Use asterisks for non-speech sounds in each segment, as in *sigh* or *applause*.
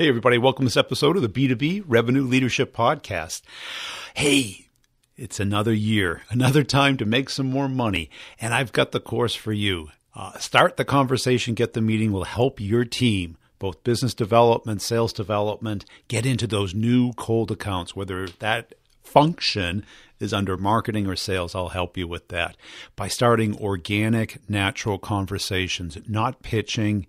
Hey, everybody, welcome to this episode of the B2B Revenue Leadership Podcast. Hey, it's another year, *laughs* another time to make some more money, and I've got the course for you. Uh, start the conversation, get the meeting will help your team, both business development, sales development, get into those new cold accounts, whether that function is under marketing or sales, I'll help you with that by starting organic, natural conversations, not pitching.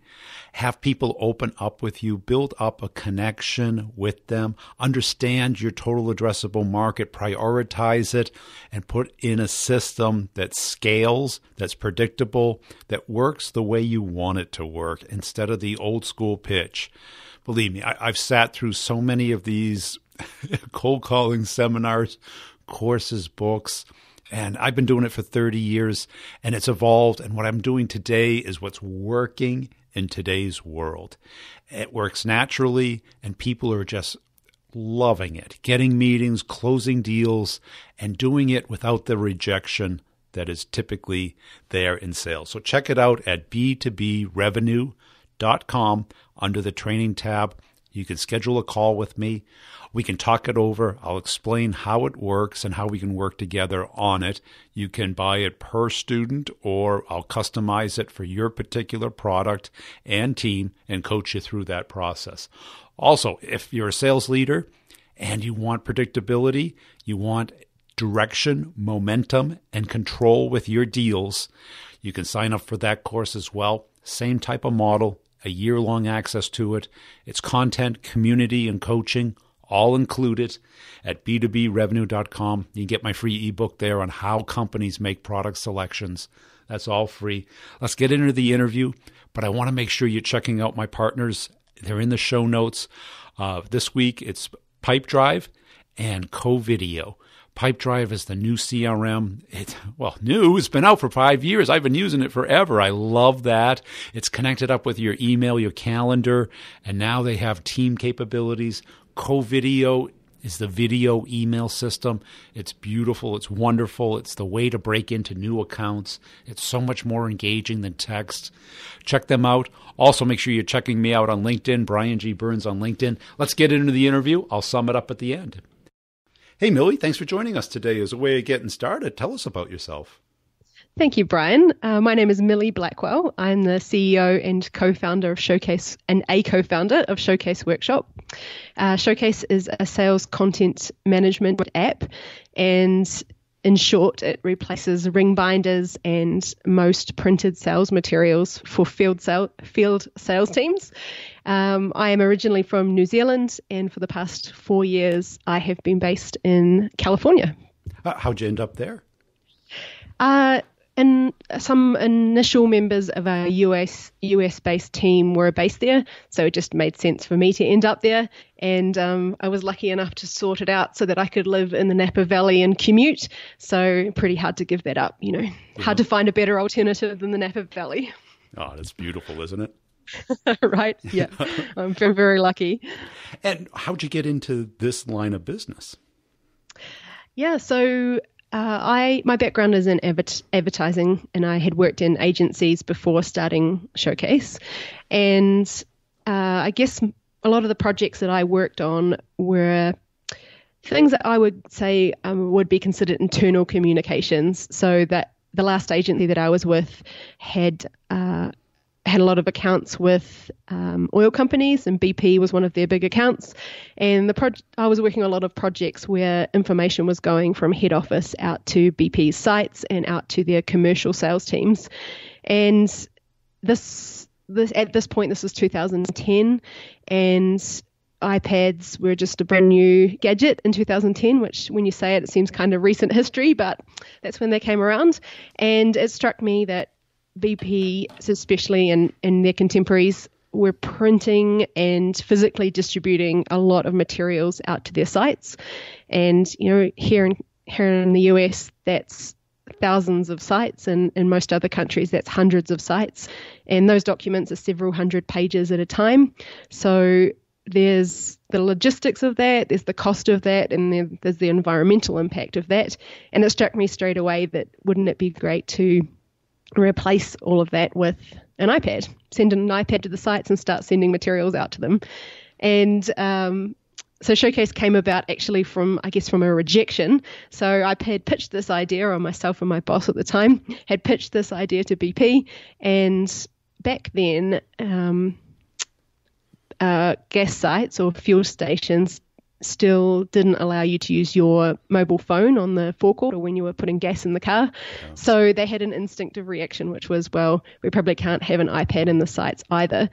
Have people open up with you, build up a connection with them, understand your total addressable market, prioritize it, and put in a system that scales, that's predictable, that works the way you want it to work instead of the old school pitch. Believe me, I, have sat through so many of these *laughs* cold calling seminars courses, books. And I've been doing it for 30 years and it's evolved. And what I'm doing today is what's working in today's world. It works naturally and people are just loving it, getting meetings, closing deals, and doing it without the rejection that is typically there in sales. So check it out at b2brevenue.com under the training tab. You can schedule a call with me. We can talk it over. I'll explain how it works and how we can work together on it. You can buy it per student or I'll customize it for your particular product and team and coach you through that process. Also, if you're a sales leader and you want predictability, you want direction, momentum, and control with your deals, you can sign up for that course as well. Same type of model, a year long access to it. It's content, community, and coaching all included at b2brevenue.com. You can get my free ebook there on how companies make product selections. That's all free. Let's get into the interview, but I want to make sure you're checking out my partners. They're in the show notes. Uh, this week it's Pipedrive and Covideo. Pipedrive is the new CRM. It well, new. It's been out for five years. I've been using it forever. I love that. It's connected up with your email, your calendar, and now they have team capabilities. Covideo is the video email system. It's beautiful. It's wonderful. It's the way to break into new accounts. It's so much more engaging than text. Check them out. Also, make sure you're checking me out on LinkedIn, Brian G. Burns on LinkedIn. Let's get into the interview. I'll sum it up at the end. Hey, Millie, thanks for joining us today. As a way of getting started, tell us about yourself. Thank you, Brian. Uh, my name is Millie Blackwell. I'm the CEO and co-founder of Showcase and a co-founder of Showcase Workshop. Uh, Showcase is a sales content management app, and in short, it replaces ring binders and most printed sales materials for field sale, field sales teams. Um, I am originally from New Zealand, and for the past four years, I have been based in California. Uh, how'd you end up there? Uh, and some initial members of our US US based team were based there, so it just made sense for me to end up there. And um, I was lucky enough to sort it out so that I could live in the Napa Valley and commute. So pretty hard to give that up, you know. Yeah. Hard to find a better alternative than the Napa Valley. Oh, that's beautiful, isn't it? *laughs* right. Yeah, *laughs* I'm very, very lucky. And how'd you get into this line of business? Yeah, so uh, I my background is in advertising, and I had worked in agencies before starting Showcase, and uh, I guess a lot of the projects that I worked on were things that I would say um, would be considered internal communications. So that the last agency that I was with had uh, had a lot of accounts with um, oil companies, and BP was one of their big accounts. And the pro- I was working on a lot of projects where information was going from head office out to BP's sites and out to their commercial sales teams. And this, this at this point, this was 2010, and iPads were just a brand new gadget in 2010, which, when you say it, it seems kind of recent history, but that's when they came around. And it struck me that BP, especially and, and their contemporaries, were printing and physically distributing a lot of materials out to their sites. And, you know, here in, here in the US, that's thousands of sites, and in most other countries, that's hundreds of sites. And those documents are several hundred pages at a time. So there's the logistics of that, there's the cost of that, and there's the environmental impact of that. And it struck me straight away that wouldn't it be great to replace all of that with an iPad. Send an iPad to the sites and start sending materials out to them. And um, so Showcase came about actually from, I guess, from a rejection. So I had pitched this idea, or myself and my boss at the time had pitched this idea to BP, and back then, um, uh, gas sites or fuel stations still didn't allow you to use your mobile phone on the forecourt or when you were putting gas in the car. So they had an instinctive reaction, which was, well, we probably can't have an iPad in the sites either.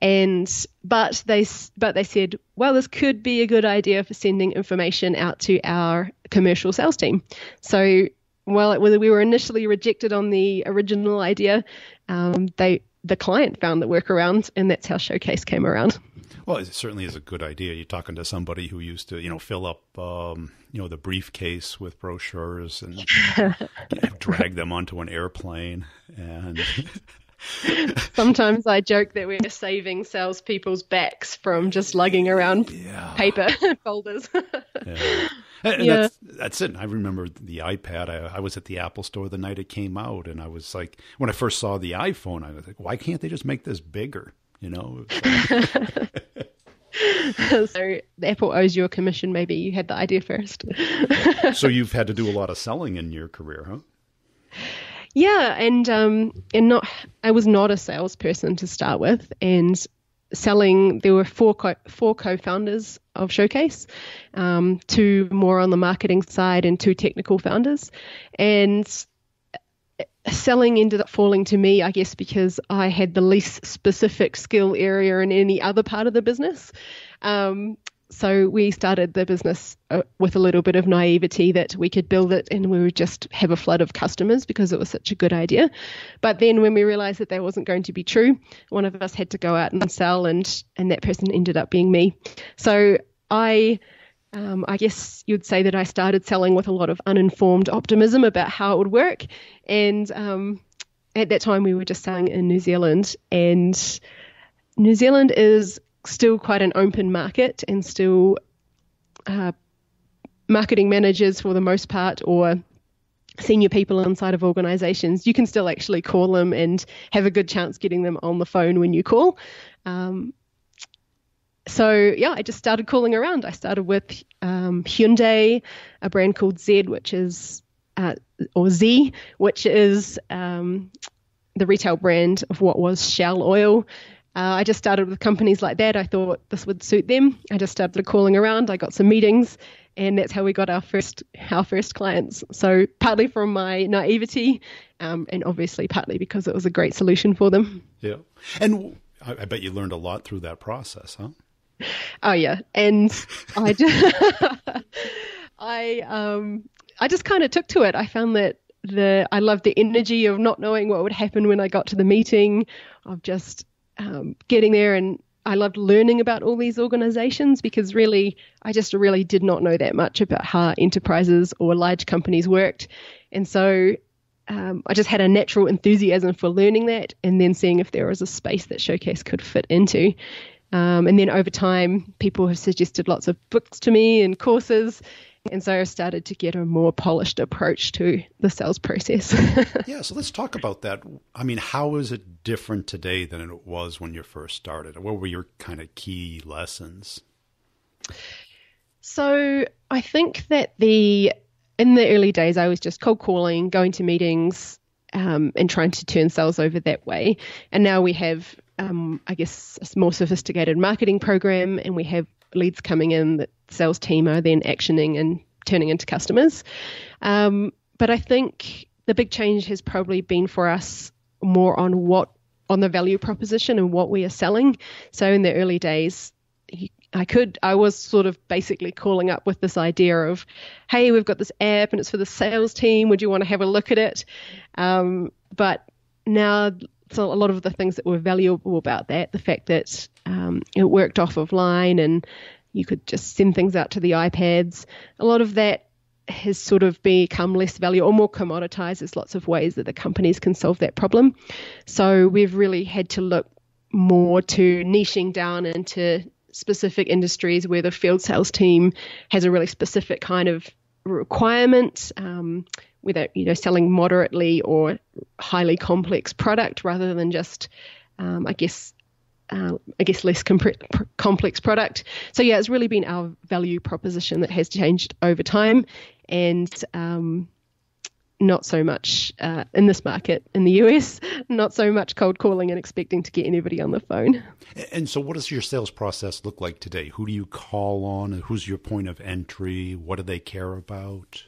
And but they but they said, well, this could be a good idea for sending information out to our commercial sales team. So while it was, we were initially rejected on the original idea, um, they the client found the workaround, and that's how Showcase came around. Well, it certainly is a good idea. You're talking to somebody who used to, you know, fill up, um, you know, the briefcase with brochures and *laughs* drag them onto an airplane. And *laughs* *laughs* sometimes I joke that we're saving salespeople's backs from just lugging around yeah. paper *laughs* folders. yeah. And yeah. that's that's it. I remember the iPad. I, I, was at the Apple store the night it came out, and I was like, when I first saw the iPhone, I was like, why can't they just make this bigger? You know. *laughs* so Apple owes you a commission. Maybe you had the idea first. so you've had to do a lot of selling in your career, huh? Yeah, and um, and not I was not a salesperson to start with, and selling. There were four co- four co-founders of Showcase, um, two more on the marketing side and two technical founders, and selling ended up falling to me, I guess, because I had the least specific skill area in any other part of the business. Um, so we started the business uh, with a little bit of naivety that we could build it and we would just have a flood of customers because it was such a good idea. But then when we realized that that wasn't going to be true, one of us had to go out and sell and and that person ended up being me. So I um, I guess you'd say that I started selling with a lot of uninformed optimism about how it would work. And um, at that time, we were just selling in New Zealand. And New Zealand is still quite an open market and still uh, marketing managers, for the most part, or senior people inside of organizations, you can still actually call them and have a good chance getting them on the phone when you call. Um, so yeah, I just started calling around. I started with um, Hyundai, a brand called Z, which is uh, or Z, which is um, the retail brand of what was Shell Oil. Uh, I just started with companies like that. I thought this would suit them. I just started calling around. I got some meetings, and that's how we got our first our first clients. So partly from my naivety, um, and obviously partly because it was a great solution for them. Yeah, and I bet you learned a lot through that process, huh? Oh yeah, and I just, *laughs* I um I just kind of took to it. I found that the I loved the energy of not knowing what would happen when I got to the meeting, of just um, getting there, and I loved learning about all these organizations because really I just really did not know that much about how enterprises or large companies worked, and so um, I just had a natural enthusiasm for learning that and then seeing if there was a space that Showcase could fit into. Um, and then over time, people have suggested lots of books to me and courses. And so I started to get a more polished approach to the sales process. *laughs* yeah, so let's talk about that. I mean, how is it different today than it was when you first started? What were your kind of key lessons? So I think that the in the early days, I was just cold calling, going to meetings, um, and trying to turn sales over that way. And now we have um, I guess, a more sophisticated marketing program, and we have leads coming in that sales team are then actioning and turning into customers. Um, but I think the big change has probably been for us more on what on the value proposition and what we are selling. So in the early days, I could I was sort of basically calling up with this idea of, hey, we've got this app and it's for the sales team. Would you want to have a look at it? Um, but now so a lot of the things that were valuable about that, the fact that um, it worked off of line and you could just send things out to the iPads, a lot of that has sort of become less valuable or more commoditized. There's lots of ways that the companies can solve that problem. So we've really had to look more to niching down into specific industries where the field sales team has a really specific kind of requirement. Um, whether you know selling moderately or highly complex product rather than just um, I guess uh, I guess, less complex product. So, yeah, it's really been our value proposition that has changed over time. And um, not so much uh, in this market in the US, not so much cold calling and expecting to get anybody on the phone. And so, what does your sales process look like today? Who do you call on? Who's your point of entry? What do they care about?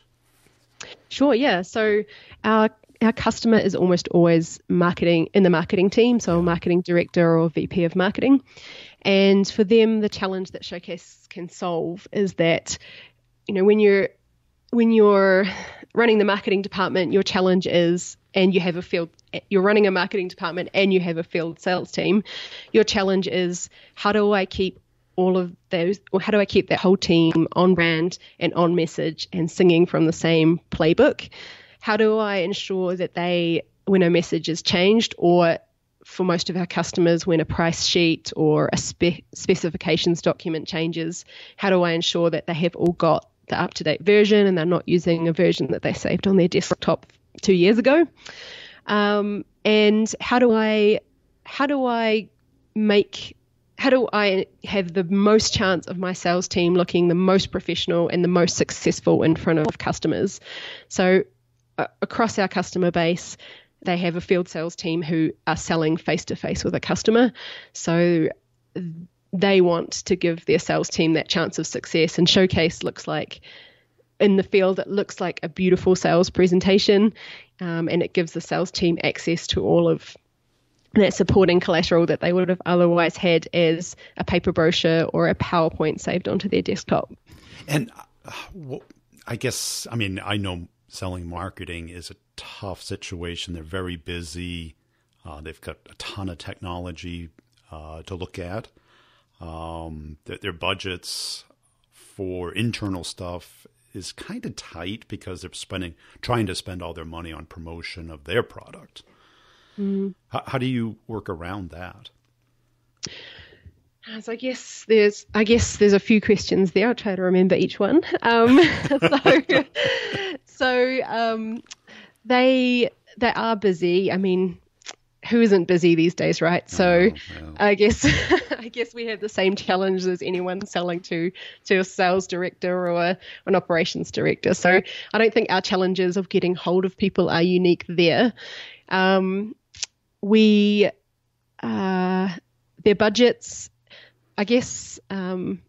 Sure, yeah. So, our our customer is almost always marketing in the marketing team, so a marketing director or VP of marketing. And for them, the challenge that Showcase can solve is that, you know, when you're when you're running the marketing department, your challenge is, and you have a field, you're running a marketing department and you have a field sales team, your challenge is how do I keep all of those, or how do I keep that whole team on brand and on message and singing from the same playbook? How do I ensure that they, when a message is changed, or for most of our customers, when a price sheet or a spe- specifications document changes, how do I ensure that they have all got the up to date version and they're not using a version that they saved on their desktop two years ago. Um, and how do I how do I make how do I have the most chance of my sales team looking the most professional and the most successful in front of customers? So uh, across our customer base, they have a field sales team who are selling face to face with a customer. So they want to give their sales team that chance of success. And Showcase looks like in the field, it looks like a beautiful sales presentation, um, and it gives the sales team access to all of that supporting collateral that they would have otherwise had as a paper brochure or a PowerPoint saved onto their desktop. And uh, I guess, I mean, I know selling marketing is a tough situation. They're very busy. Uh, they've got a ton of technology uh, to look at. Um, their, their budgets for internal stuff is kind of tight because they're spending trying to spend all their money on promotion of their product. Mm. How, how, do you work around that? So I guess there's I guess there's a few questions there. I'll try to remember each one. Um, *laughs* so *laughs* so um, they they are busy. I mean, who isn't busy these days, right? So I guess *laughs* I guess we have the same challenge as anyone selling to to a sales director or an operations director. So I don't think our challenges of getting hold of people are unique there. Um, we uh, their budgets, I guess. Um,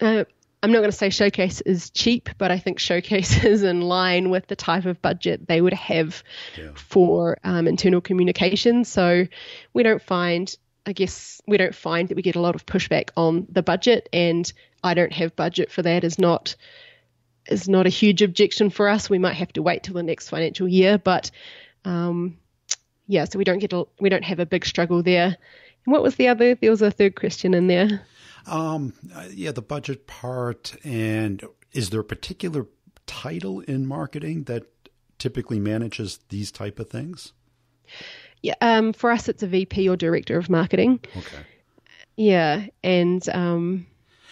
uh, I'm not going to say Showcase is cheap, but I think Showcase *laughs* is in line with the type of budget they would have yeah. for um, internal communication. So we don't find, I guess, we don't find that we get a lot of pushback on the budget, and I don't have budget for that is not is not a huge objection for us. We might have to wait till the next financial year, but um, yeah, so we don't get a, we don't have a big struggle there. And what was the other? There was a third question in there. Um, yeah, the budget part. And is there a particular title in marketing that typically manages these type of things? Yeah, um, for us, it's a VP or director of marketing. Okay. Yeah, and um,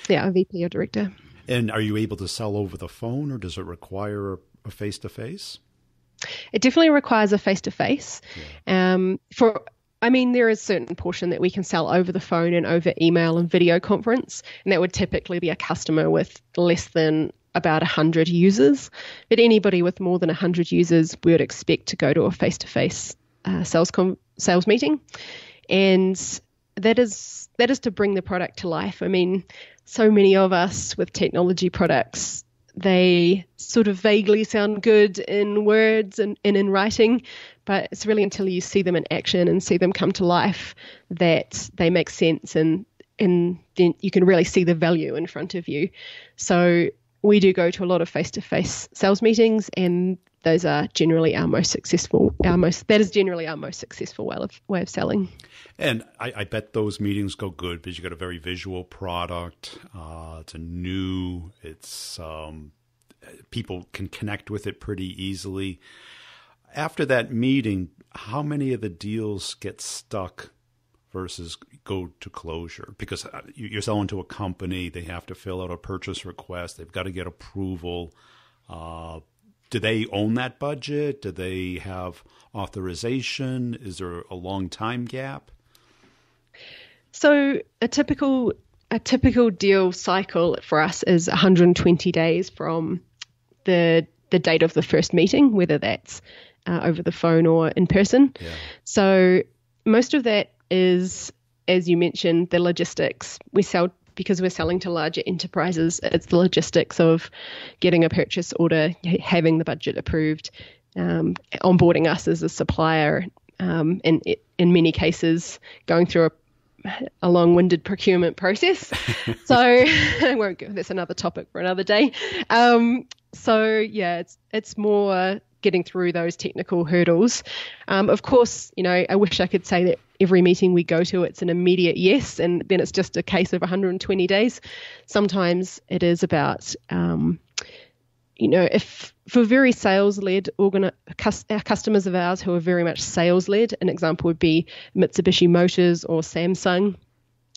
yeah, a VP or director. And are you able to sell over the phone, or does it require a face to face? It definitely requires a face to face. For I mean, there is a certain portion that we can sell over the phone and over email and video conference, and that would typically be a customer with less than about 100 users. But anybody with more than 100 users, we would expect to go to a face to face sales com- sales meeting, and that is that is to bring the product to life. I mean, so many of us with technology products they sort of vaguely sound good in words and, and in writing, but it's really until you see them in action and see them come to life that they make sense and and then you can really see the value in front of you. So we do go to a lot of face-to-face sales meetings and those are generally our most successful our most that is generally our most successful way of way of selling. And i, I bet those meetings go good because you got a very visual product. Uh, it's a new it's um, people can connect with it pretty easily. After that meeting how many of the deals get stuck versus go to closure? Because uh, you're selling to a company they have to fill out a purchase request they've got to get approval uh, do they own that budget? Do they have authorization? Is there a long time gap? So a typical a typical deal cycle for us is 120 days from the the date of the first meeting, whether that's uh, over the phone or in person. Yeah. So most of that is, as you mentioned, the logistics. We sell because we're selling to larger enterprises. It's the logistics of getting a purchase order, having the budget approved, um, onboarding us as a supplier, um, and in many cases going through a a long-winded procurement process. *laughs* so *laughs* I won't go. That's another topic for another day. Um, so yeah, it's it's more getting through those technical hurdles. Um, of course, you know, I wish I could say that every meeting we go to, it's an immediate yes, and then it's just a case of 120 days. Sometimes it is about, um, you know, if for very sales led organi- our customers of ours who are very much sales led, an example would be Mitsubishi Motors or Samsung.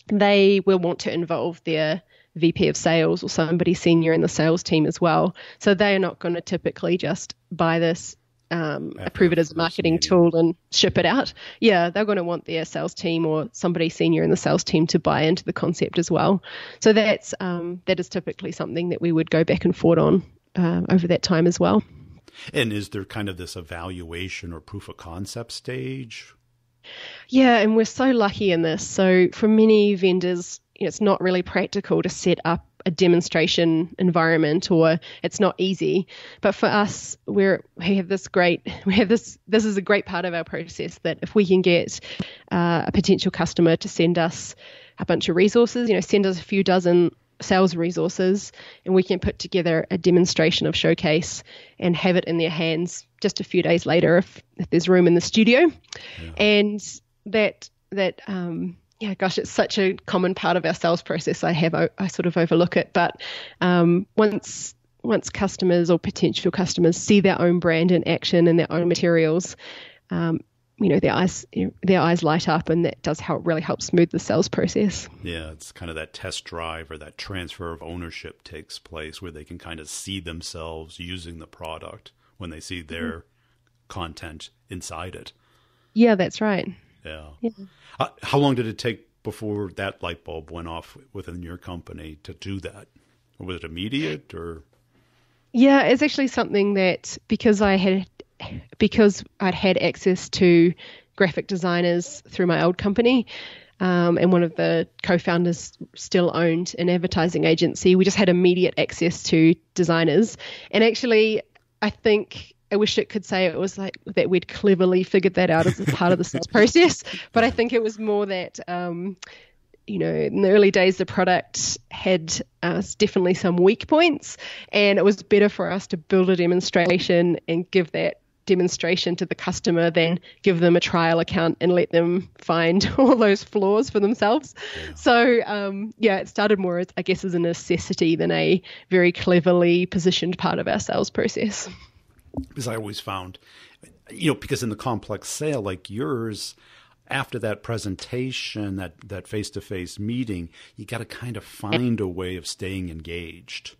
They will want to involve their VP of sales or somebody senior in the sales team as well. So they are not going to typically just buy this, um, approve it as a marketing tool and ship it out. Yeah, they're going to want their sales team or somebody senior in the sales team to buy into the concept as well. So that's um, that is typically something that we would go back and forth on uh, over that time as well. And is there kind of this evaluation or proof of concept stage? Yeah, and we're so lucky in this. So for many vendors, it's not really practical to set up a demonstration environment or it's not easy but for us we're we have this great *laughs* we have this this is a great part of our process that if we can get uh, a potential customer to send us a bunch of resources you know send us a few dozen sales resources and we can put together a demonstration of showcase and have it in their hands just a few days later if, if there's room in the studio yeah. and that that um, yeah, gosh, it's such a common part of our sales process. I have I sort of overlook it, but um, once once customers or potential customers see their own brand in action and their own materials, um, you know, their eyes their eyes light up, and that does help really help smooth the sales process. Yeah, it's kind of that test drive or that transfer of ownership takes place where they can kind of see themselves using the product when they see their mm-hmm. content inside it. Yeah, that's right. Yeah. yeah. Uh, how long did it take before that light bulb went off within your company to do that? Or was it immediate or? Yeah, it's actually something that because I had because I'd had access to graphic designers through my old company, um, and one of the co-founders still owned an advertising agency. We just had immediate access to designers, and actually, I think I wish it could say it was like that we'd cleverly figured that out as a part of the sales process, but I think it was more that. Um, you know, in the early days, the product had uh, definitely some weak points, and it was better for us to build a demonstration and give that demonstration to the customer than give them a trial account and let them find *laughs* all those flaws for themselves. Yeah. So, um, yeah, it started more, as, I guess, as a necessity than a very cleverly positioned part of our sales process because I always found, you know, because in the complex sale like yours, after that presentation, that that face to face meeting, you got to kind of find a way of staying engaged.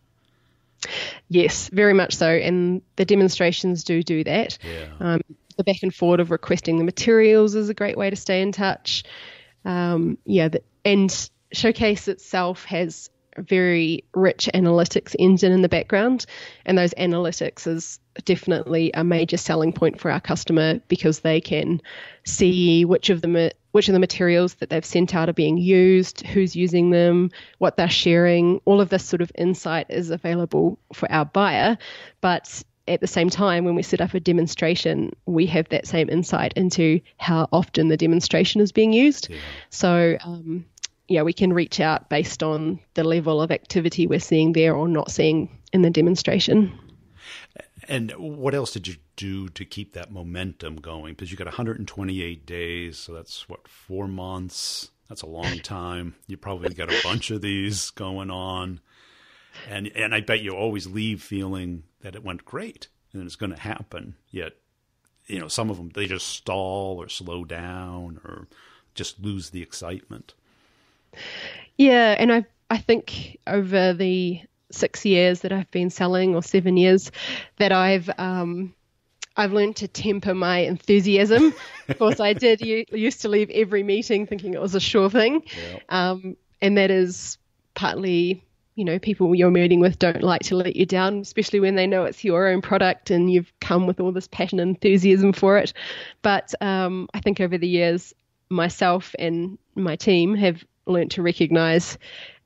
Yes, very much so, and the demonstrations do do that. Yeah. Um, the back and forth of requesting the materials is a great way to stay in touch. Um, yeah, the, and Showcase itself has very rich analytics engine in the background, and those analytics is definitely a major selling point for our customer because they can see which of the which of the materials that they've sent out are being used, who's using them, what they're sharing. All of this sort of insight is available for our buyer, but at the same time, when we set up a demonstration, we have that same insight into how often the demonstration is being used. Yeah. So, um, yeah, we can reach out based on the level of activity we're seeing there or not seeing in the demonstration. And what else did you do to keep that momentum going? Because you got 128 days, so that's what four months. That's a long *laughs* time. You probably got a bunch of these going on, and and I bet you always leave feeling that it went great and it's going to happen. Yet, you know, some of them they just stall or slow down or just lose the excitement. Yeah, and I I think over the six years that I've been selling, or seven years, that I've um, I've learned to temper my enthusiasm. *laughs* of course, I did. Used to leave every meeting thinking it was a sure thing, um, and that is partly you know people you're meeting with don't like to let you down especially when they know it's your own product and you've come with all this passion and enthusiasm for it. But um, i think over the years myself and my team have learned to recognize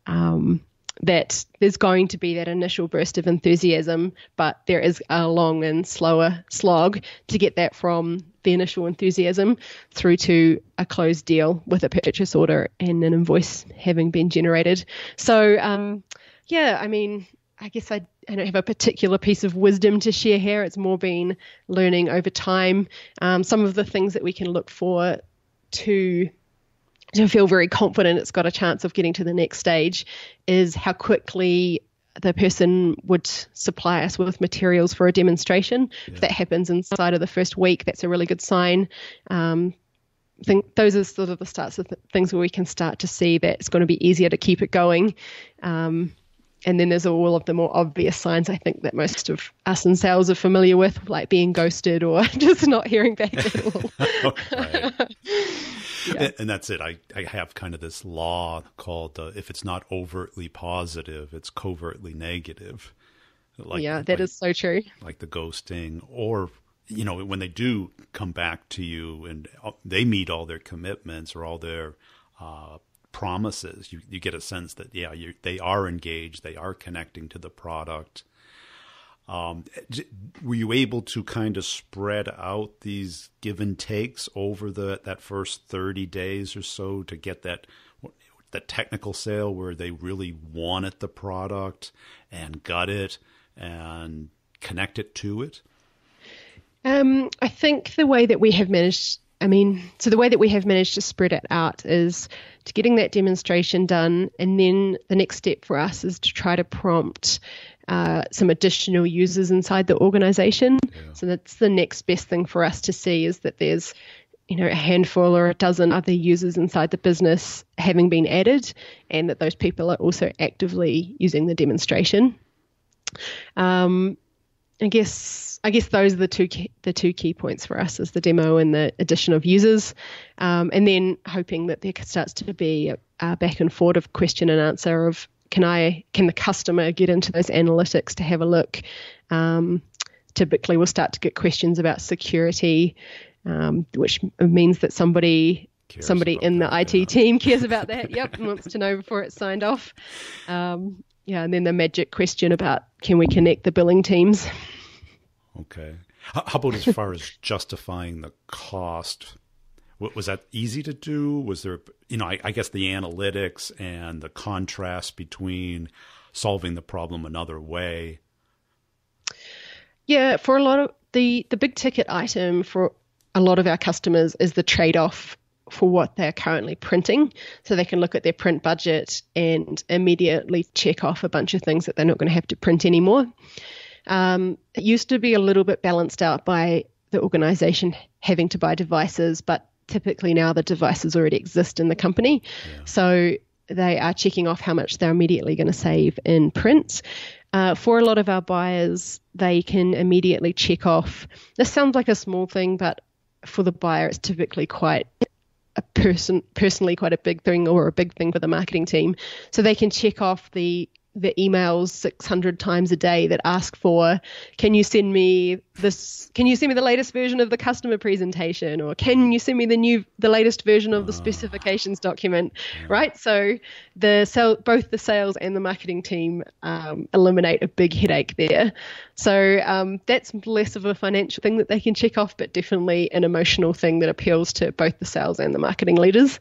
um, that there's going to be that initial burst of enthusiasm, but there is a long and slower slog to get that from the initial enthusiasm through to a closed deal with a purchase order and an invoice having been generated. So, um, yeah, I mean, I guess I, I, don't have a particular piece of wisdom to share here. It's more been learning over time. Um, some of the things that we can look for to to feel very confident it's got a chance of getting to the next stage is how quickly the person would supply us with materials for a demonstration. Yeah. If that happens inside of the first week, that's a really good sign. Um, I think those are sort of the starts of th- things where we can start to see that it's going to be easier to keep it going. Um, and then there's all of the more obvious signs I think that most of us in sales are familiar with, like being ghosted or *laughs* just not hearing back at all. *laughs* *laughs* yeah. And that's it. I, I have kind of this law called uh, if it's not overtly positive, it's covertly negative. Like, yeah, that like, is so true. Like the ghosting, or you know, when they do come back to you and uh, they meet all their commitments or all their uh, promises, you you get a sense that yeah, they are engaged, they are connecting to the product. Um, were you able to kind of spread out these give and takes over the that first thirty days or so to get that that technical sale where they really wanted the product and got it and connect it to it? Um, I think the way that we have managed I mean, so the way that we have managed to spread it out is to getting that demonstration done, and then the next step for us is to try to prompt uh, some additional users inside the organization. Yeah. So that's the next best thing for us to see is that there's you know a handful or a dozen other users inside the business having been added, and that those people are also actively using the demonstration. Um, I guess I guess those are the two key, the two key points for us is the demo and the addition of users, um, and then hoping that there starts to be a, a, back and forth of question and answer of can I can the customer get into those analytics to have a look. Um, typically, we'll start to get questions about security, um, which means that somebody somebody in the IT team cares *laughs* about that. yep, wants to know before it's signed off. Um, yeah, and then the magic question about can we connect the billing teams? Okay. How about as far as justifying the cost? Was that easy to do? Was there, you know, I, I, guess the analytics and the contrast between solving the problem another way? Yeah, for a lot of the the big ticket item for a lot of our customers is the trade off for what they're currently printing. So they can look at their print budget and immediately check off a bunch of things that they're not going to have to print anymore. Um, it used to be a little bit balanced out by the organization having to buy devices, but typically now the devices already exist in the company. Yeah. So they are checking off how much they're immediately going to save in print. Uh, for a lot of our buyers, they can immediately check off. This sounds like a small thing, but for the buyer, it's typically quite a person personally quite a big thing or a big thing for the marketing team. So they can check off the the emails 600 times a day that ask for can you send me this can you send me the latest version of the customer presentation? or can you send me the new the latest version of the ah. specifications document? Right? So the sell both the sales and the marketing team um, eliminate a big headache there. So um, that's less of a financial thing that they can check off but definitely an emotional thing that appeals to both the sales and the marketing leaders.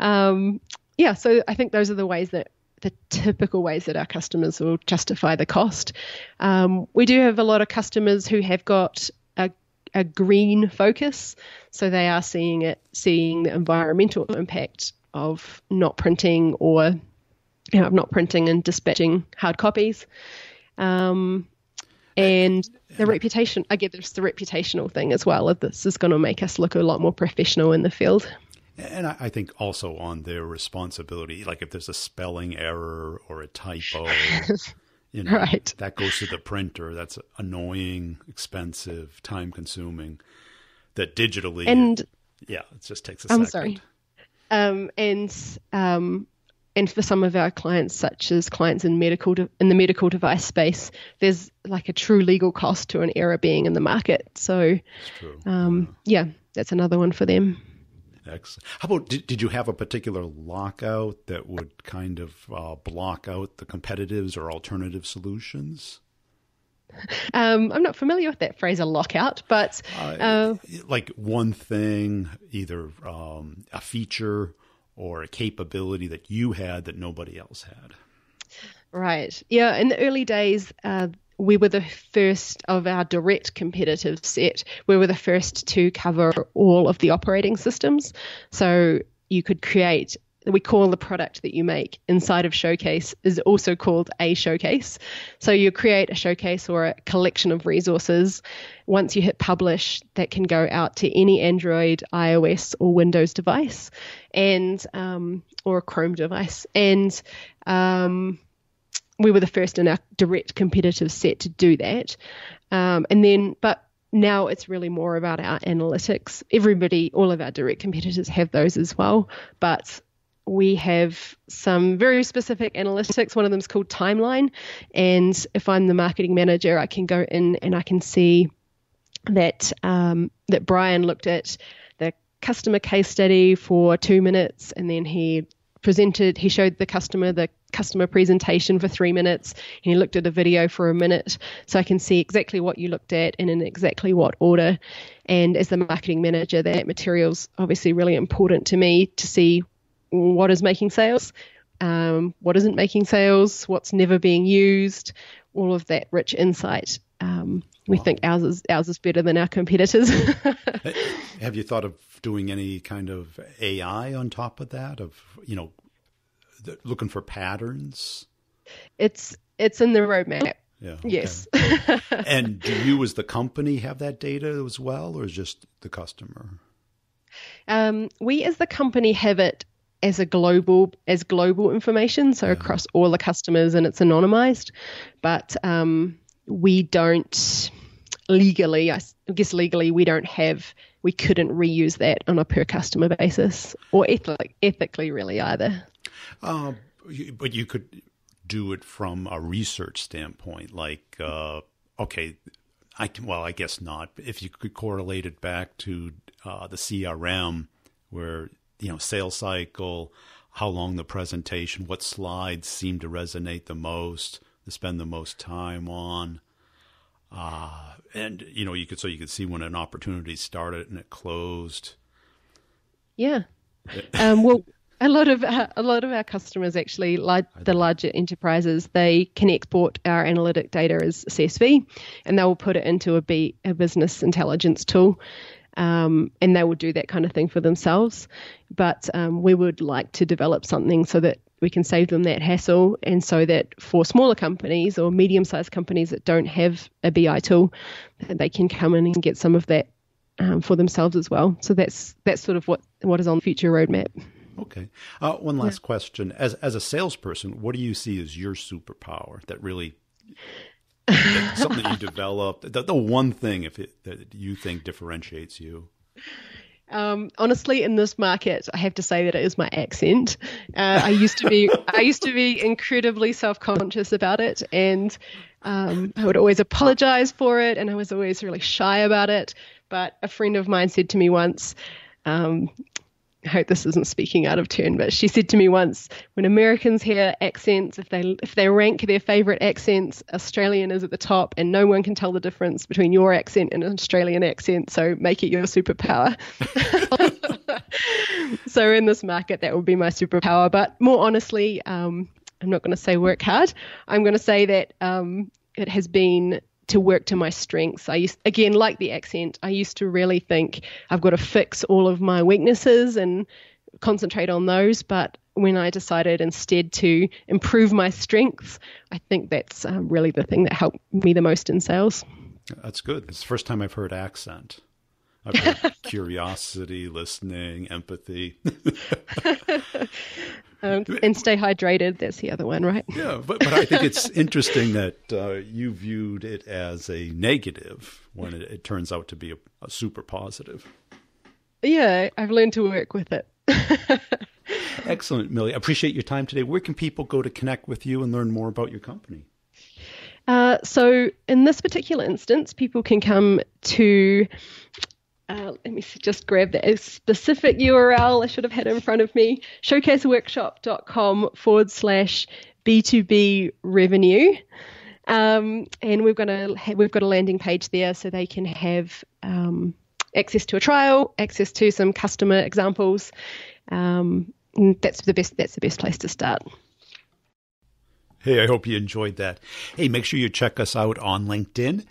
Um, yeah so i think those are the ways that the typical ways that our customers will justify the cost. Um, we do have a lot of customers who have got a, a green focus, so they are seeing it, seeing the environmental impact of not printing or you know, not printing and dispatching hard copies. Um, and the reputation, I get there's the reputational thing as well. This is going to make us look a lot more professional in the field. And I think also on their responsibility, like if there's a spelling error or a typo, *laughs* You know, Right. That goes to the printer. That's annoying, expensive, time consuming. That digitally, And yeah, it just takes a I'm second. sorry. Um, and um, and for some of our clients, such as clients in medical de- in the medical device space, there's like a true legal cost to an error being in the market. So um, yeah, that's another one for them. Excellent. How about did, did you have a particular lockout that would kind of uh, block out the competitives or alternative solutions? Um, I'm not familiar with that phrase, a lockout, but uh, like one thing, either um, a feature or a capability that you had that nobody else had. Right. Yeah. In the early days, uh, we were the first of our direct competitive set. We were the first to cover all of the operating systems. So you could create, we call the product that you make inside of Showcase is also called a showcase. So you create a showcase or a collection of resources. Once you hit publish, that can go out to any Android, iOS, or Windows device, and um, or a Chrome device, and um, we were the first in our direct competitive set to do that. Um, and then, but now it's really more about our analytics. Everybody, all of our direct competitors have those as well, but we have some very specific analytics. One of them is called Timeline. And if I'm the marketing manager, I can go in and I can see that um, that Brian looked at the customer case study for two minutes, and then he presented. He showed the customer the customer presentation for three minutes, and he looked at a video for a minute. So I can see exactly what you looked at and in exactly what order. And as the marketing manager, that material's obviously really important to me to see what is making sales, um, what isn't making sales, what's never being used, all of that rich insight. Um, we think ours is ours is better than our competitors. *laughs* Have you thought of doing any kind of AI on top of that? Of you know, the, looking for patterns. it's it's in the roadmap. Yeah. okay. Yes. *laughs* and do you, as the company, have that data as well, or is just the customer? Um, we as the company have it as a global as global information, so across all the customers, and it's anonymized. But um, we don't legally, I guess legally, we don't have, we couldn't reuse that on a per customer basis, or ethically, ethically really either. Uh, but you could do it from a research standpoint, like uh, okay, I can. Well, I guess not. If you could correlate it back to uh, the CRM, where you know sales cycle, how long the presentation, what slides seem to resonate the most, to spend the most time on. Uh, and you know you could so you could see when an opportunity started and it closed. Yeah. *laughs* Um, well, a lot of uh, a lot of our customers actually, like the larger enterprises, they can export our analytic data as CSV, and they will put it into a, B, a business intelligence tool, um, and they will do that kind of thing for themselves. But um, we would like to develop something so that we can save them that hassle, and so that for smaller companies or medium-sized companies that don't have a BI tool, they can come in and get some of that um, for themselves as well. So that's that's sort of what what is on the future roadmap. Okay. Uh, one last question: as as a salesperson, what do you see as your superpower that really something you *laughs* developed? The, the one thing if it, that you think differentiates you. Um, honestly, in this market, I have to say that it is my accent. Uh, I used to be I used to be incredibly self conscious about it, and um, I would always apologize for it, and I was always really shy about it. But a friend of mine said to me once. Um, I hope this isn't speaking out of turn, but she said to me once, when Americans hear accents, if they if they rank their favorite accents, Australian is at the top, and no one can tell the difference between your accent and an Australian accent. So make it your superpower. *laughs* so in this market, that would be my superpower. But more honestly, um, I'm not going to say work hard. I'm going to say that um, it has been to work to my strengths. I used, again, like the accent, I used to really think I've got to fix all of my weaknesses and concentrate on those. But when I decided instead to improve my strengths, I think that's um, really the thing that helped me the most in sales. That's good. It's the first time I've heard accent. I've *laughs* heard curiosity, listening, empathy. *laughs* Um, and stay hydrated. That's the other one, right? *laughs* Yeah, but, but I think it's interesting that uh, you viewed it as a negative when it, it turns out to be a, a super positive. Yeah, I've learned to work with it. *laughs* Excellent, Millie. Appreciate your time today. Where can people go to connect with you and learn more about your company? Uh, so, in this particular instance, people can come to uh, let me just grab that specific URL I should have had in front of me showcaseworkshop.com forward slash B2B revenue. Um, and we've got a we've got a landing page there so they can have um, access to a trial, access to some customer examples. Um, that's the best that's the best place to start. Hey, I hope you enjoyed that. Hey, make sure you check us out on LinkedIn.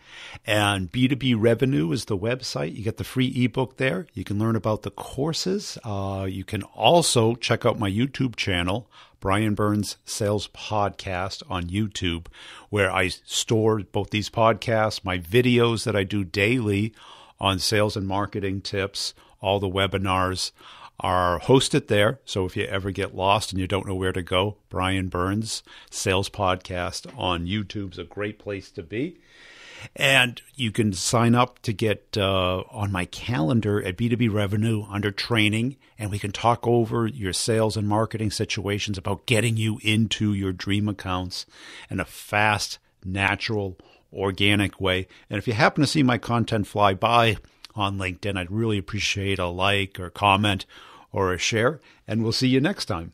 And B2B Revenue is the website. You get the free ebook there. You can learn about the courses. Uh, you can also check out my YouTube channel, Brian Burns Sales Podcast on YouTube, where I store both these podcasts, my videos that I do daily on sales and marketing tips, all the webinars are hosted there. So if you ever get lost and you don't know where to go, Brian Burns Sales Podcast on YouTube is a great place to be. And you can sign up to get uh, on my calendar at B2B Revenue under training, and we can talk over your sales and marketing situations about getting you into your dream accounts in a fast, natural, organic way. And if you happen to see my content fly by, on LinkedIn. I'd really appreciate a like or comment or a share, and we'll see you next time.